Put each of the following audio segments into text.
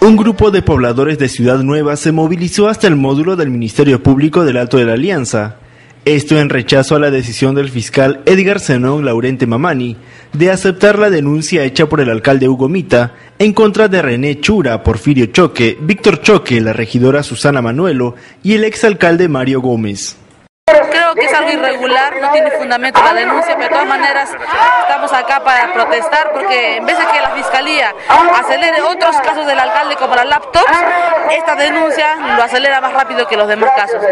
Un grupo de pobladores de Ciudad Nueva se movilizó hasta el módulo del Ministerio Público del Alto de la Alianza. Esto en rechazo a la decisión del fiscal Edgar Zenón Laurente Mamani de aceptar la denuncia hecha por el alcalde Hugo Mita en contra de René Chura, Porfirio Choque, Víctor Choque, la regidora Susana Manuelo y el exalcalde Mario Gómez. Que es algo irregular, no tiene fundamento la denuncia, pero de todas maneras estamos acá para protestar porque en vez de que la fiscalía acelere otros casos del alcalde como la laptop, esta denuncia lo acelera más rápido que los demás casos.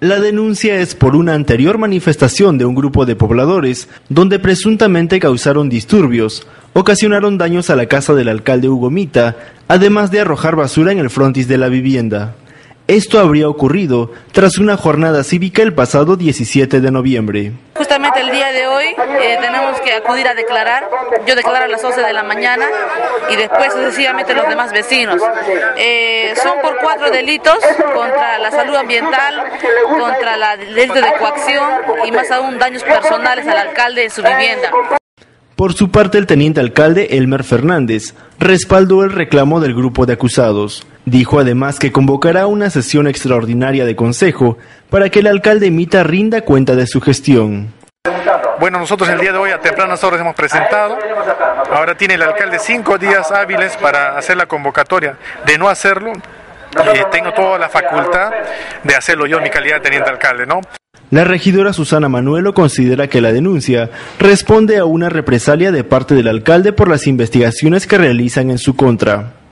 La denuncia es por una anterior manifestación de un grupo de pobladores donde presuntamente causaron disturbios, ocasionaron daños a la casa del alcalde Hugo Mita, además de arrojar basura en el frontis de la vivienda. Esto habría ocurrido tras una jornada cívica el pasado 17 de noviembre. Justamente el día de hoy eh, tenemos que acudir a declarar. Yo declaro a las 11 de la mañana y después sucesivamente los demás vecinos. Eh, son por cuatro delitos contra la salud ambiental, contra la delito de coacción y más aún daños personales al alcalde en su vivienda. Por su parte, el teniente alcalde Elmer Fernández respaldó el reclamo del grupo de acusados. Dijo además que convocará una sesión extraordinaria de consejo para que el alcalde Mita rinda cuenta de su gestión. Bueno, nosotros el día de hoy a tempranas horas hemos presentado. Ahora tiene el alcalde cinco días hábiles para hacer la convocatoria. De no hacerlo, eh, tengo toda la facultad de hacerlo yo en mi calidad de teniente alcalde, ¿no? La regidora Susana Manuelo considera que la denuncia responde a una represalia de parte del alcalde por las investigaciones que realizan en su contra.